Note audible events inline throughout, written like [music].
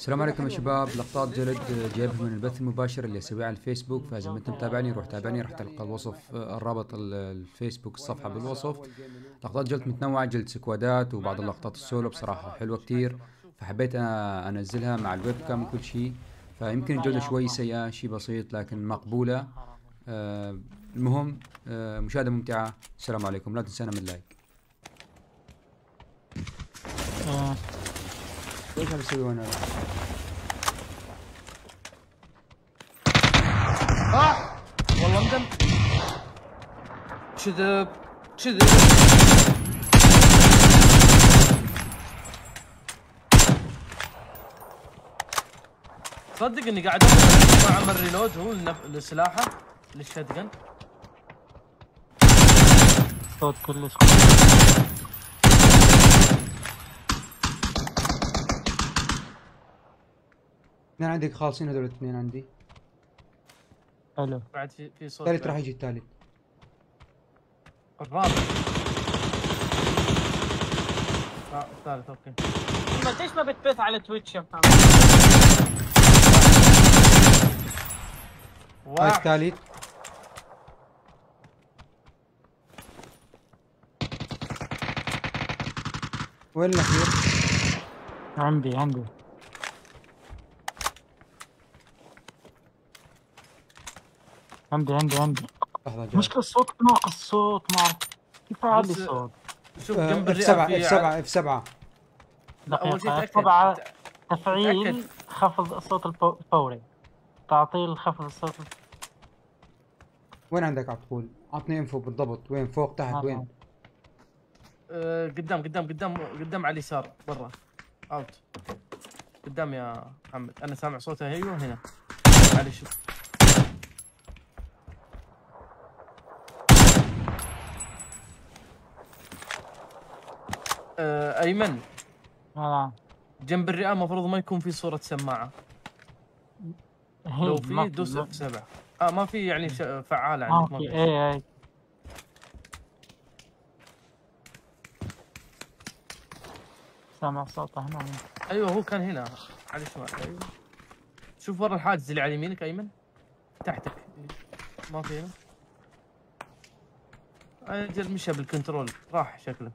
السلام عليكم يا شباب. لقطات جلد جايبها من البث المباشر اللي أسويه على الفيسبوك. فإذا ما أنت متابعني روح تابعني. راح تلقى الوصف الرابط ال- الفيسبوك الصفحة بالوصف. لقطات جلد متنوعة جلد سكوادات وبعض اللقطات السولو بصراحة حلوة كتير. فحبيت أنزلها مع ال webcam وكل شيء. فيمكن الجودة شوي سيئة شيء بسيط لكن مقبولة. المهم مشاهدة ممتعة. السلام عليكم. لا تنسانا من ال like آه. إيش عم أسوي وأنا آه والله مدم. كذب كذب. تصدق إني قاعد مع عمل ريلود هو لسلاحه؟ للشتقن صوت كلش. اثنين عندك خالصين هذول الاثنين عندي؟ حلو بعد في في صوت الثالث. راح يجي الثالث. الرابع. آه، الثالث okay. ما ليش ما بتبث على تويتش يا محمد؟ هاي واحد الثالث. وين الأخير؟ عندي عندي. عندي عندي عندي لحظة جاي. مشكلة الصوت ناقص الصوت ما أعرف. كيف اعلي الصوت شوف آه، جنب اف الرئة 7 في اف 7 اف 7 لا أول شيء دقيقة طبعا تأ- تفعيل تأكد. خفض الصوت الفو- الفوري. تعطيل خفض الصوت وين عندك عطول؟ عطني info بالضبط. وين؟ فوق تحت آه. وين؟ آه، قدام قدام قدام قدام على اليسار برا. out قدام يا محمد. أنا سامع صوته أيوه هنا علي شوف أيمن. آه. جنب الرئة المفروض ما يكون في صورة سماعة. لو في دوس اف 7 آه ما في يعني فعالة عندك ما في في. اي اي سامع صوته هنا. أيوه هو كان هنا. على الشمال أيوه. شوف ورا الحاجز اللي على يمينك أيمن. تحتك ما في هنا. أجل مشى بال control. راح شكله.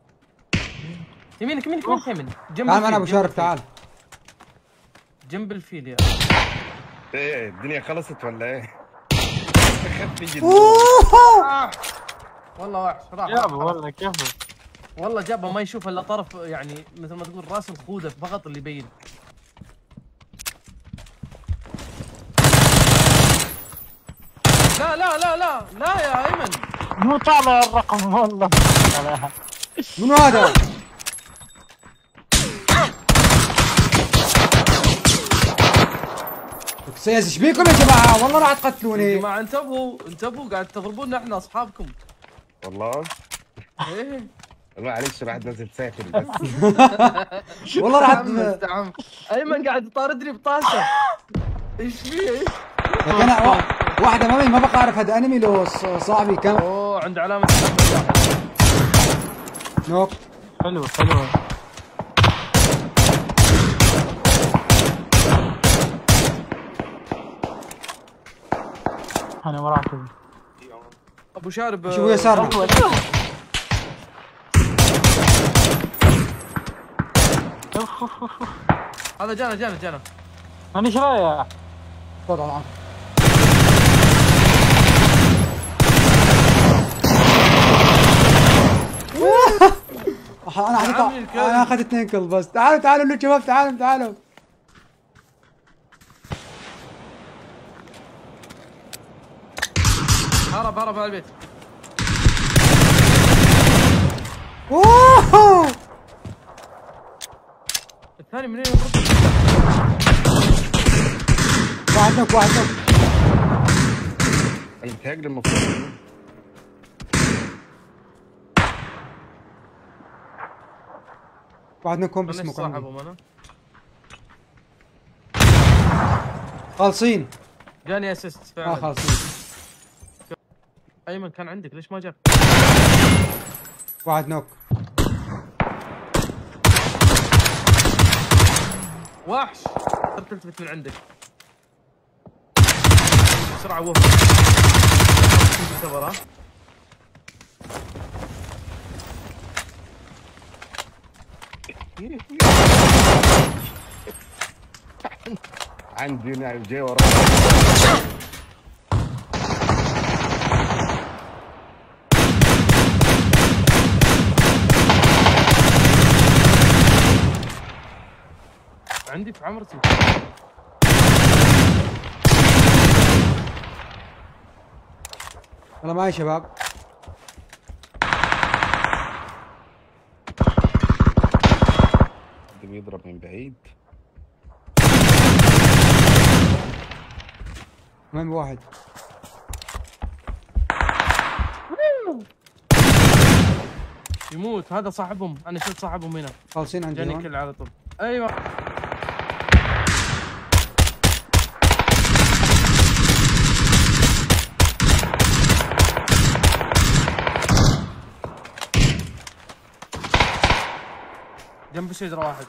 يمينك يمينك يمينك يمين جنب تعال معنا الفيل، أبو الفيل. تعال جنب الفيل يا إيه الدنيا خلصت ولا إيه؟ جدا آه. والله وحش راح جابه. والله كيف والله جابه ما يشوف إلا طرف يعني مثل ما تقول رأس الخوذه فقط اللي يبين لا لا لا لا لا يا إيمن مو طالع الرقم والله منو هذا؟ سيز إيش بيكم يا جماعة؟ والله راح يا تقتلوني جماعة انتبهوا انتبهوا قاعد تضربونا إحنا أصحابكم. والله؟ إيه. معلش راح نزل سافر بس. [laughs] والله راح أيمن قاعد يطاردني بطاسة. إيش فيه أنا وا- واحدة ما ما بقى أعرف هذا أنمي لو ص- صاحبي كان أوه عند علامة محمد واحد نوك حلو. أنا وراك. أبو شارب يسارنا أوف، أوف. هذا جانا جانا جانا. ماني إيش رايح تفضل الان أنا أخذت. أنا أخذت اثنين كل بس. تعالوا تعالوا لو شباب تعالوا تعالوا. هرب هرب على البيت. أوه! الثاني منين يضرب واحد نوك واحد نوك متهيألي المفروض واحد. امانه خالصين. جاني أسيست آه فعلا خالصين. أيمن كان عندك ليش ما جاك؟ واحد نوك. وحش. صرت تلتفت من عندك. بسرعة وهو ها عندي هنا جاي ورا عندي في عمرتي يلا معي شباب. ده بيضرب من بعيد؟ وين واحد. يموت هذا صاحبهم. أنا شفت صاحبهم هنا. خالصين عندي جاني كل على طول. أيوه. جنب الشجره واحد.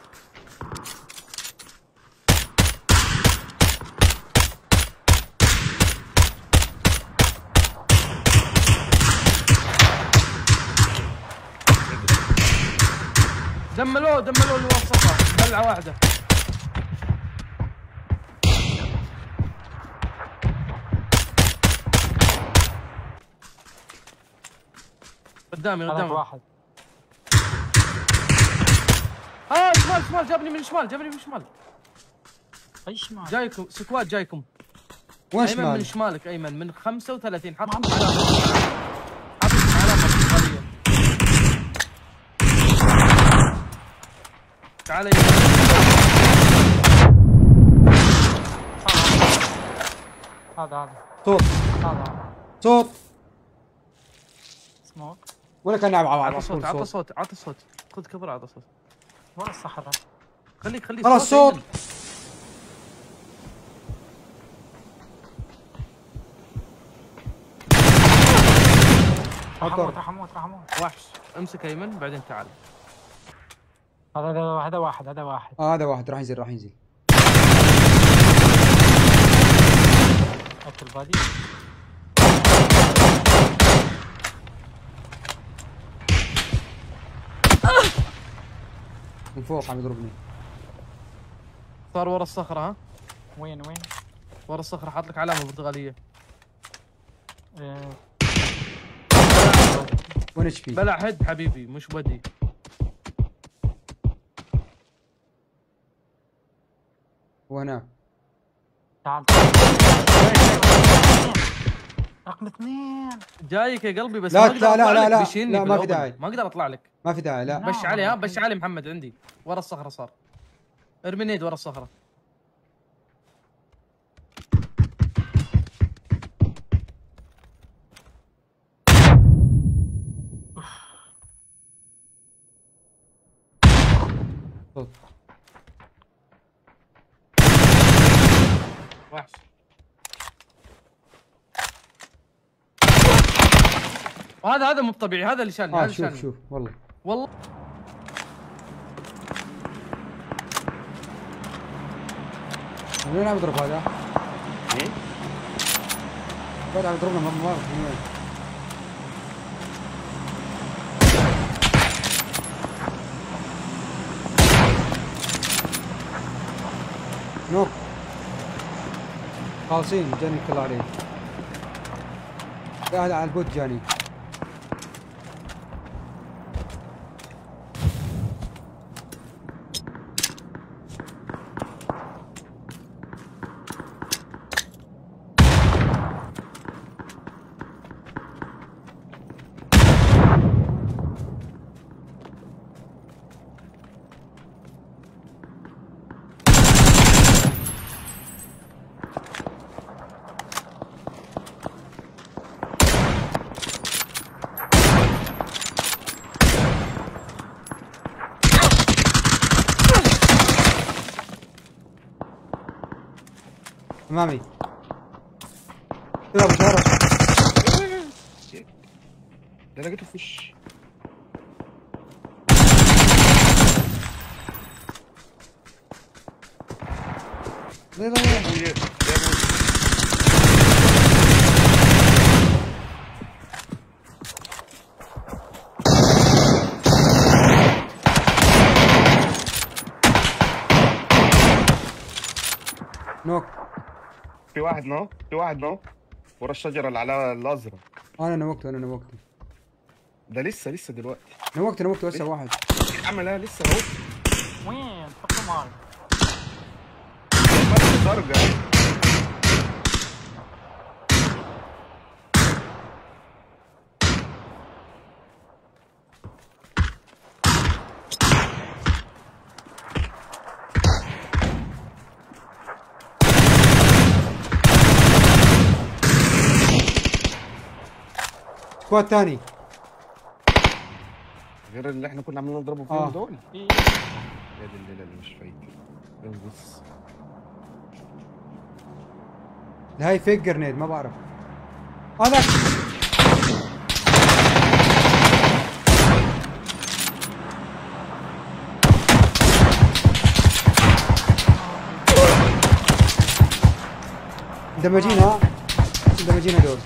دملوه دملوه اللي وسطها بلعه واحدة. قدامي قدامي. واحد آه شمال شمال جابني من الشمال جابني من الشمال أي شمال؟ جايكم سكواد جايكم. وين أيمن من شمال؟ شمالك أيمن من 35 حط علامه حط علامه برتقاليه تعال. يا هذا هذا. صوت هذا. صوت سموك. ولا كان يلعب على عطى على صوت عطى صوت. صوت عطى صوت. خذ كبر عطى صوت. ورا الصحراء. خليك خليك خلاص صوت. راح. أموت راح أموت راح أموت وحش. امسك ايمن بعدين تعال. هذا هذا هذا واحد هذا واحد. آه هذا واحد. راح ينزل راح ينزل. اكل بادي من فوق عم يضربني صار ورا الصخرة ها؟ وين وين؟ ورا الصخرة حاط لك علامة برتغالية. آه، وين HP؟ بلع head حبيبي مش بدي. وهناك تعال. رقم اثنين. جايك يا قلبي بس لا، ما أقدر لا، لا، لا، لك لا، لا، ما في. داعي. ما أقدر أطلع لك. ما في داعي لا. push علي ها push علي محمد عندي. ورا الصخرة صار. ارمي nade ورا الصخرة. صوت وحش وهذا هذا مو طبيعي هذا اللي شالني هذا اللي شوف شالني شوف والله. والله. من وين عم يضرب هذا؟ إيه؟ بعد عم يضربنا ما ما أعرف من وين نوك خالصين جاني كل عليه. لا على البوت جاني. امامي اضرب اضرب ده لقيته في وش لا لا لا أبوي- يا أبوي. knock في واحد نو في واحد نو ورا الشجرة اللي على الأزرق. أنا knock ته أنا knock ته ده لسه لسه دلوقتي. knock ته knock ته هسه واحد. يا عم لا لسه اهو وين؟ معي بس درجه سكواد ثاني غير اللي إحنا كنا عاملين نضربوا فيهم آه. دول. يا دي الليلة اللي مش فايته بص هاي فيك جرنيد ما بعرف. هذا مدمجين ها مدمجين هدول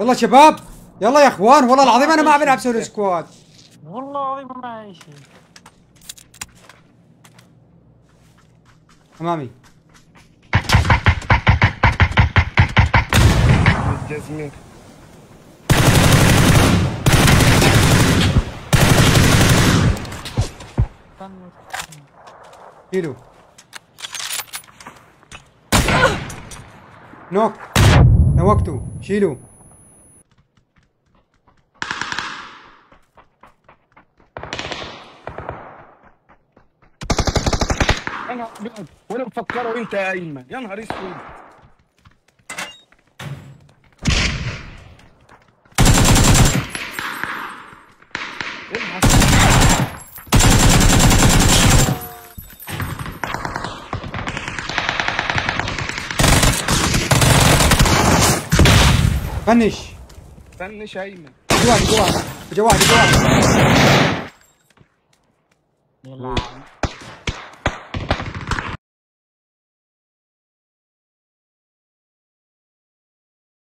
يلا شباب يلا يا اخوان والله العظيم أنا ما عم بلعب سولو سكواد. والله العظيم ما معي شيء أمامي. استنى شيلوا نوك. نوكتوا شيلوا أبيض. وأنا مفكره انت يا ايمن يا نهار اسود. فنش فنش يا ايمن جوا جوا جوا جوا يلا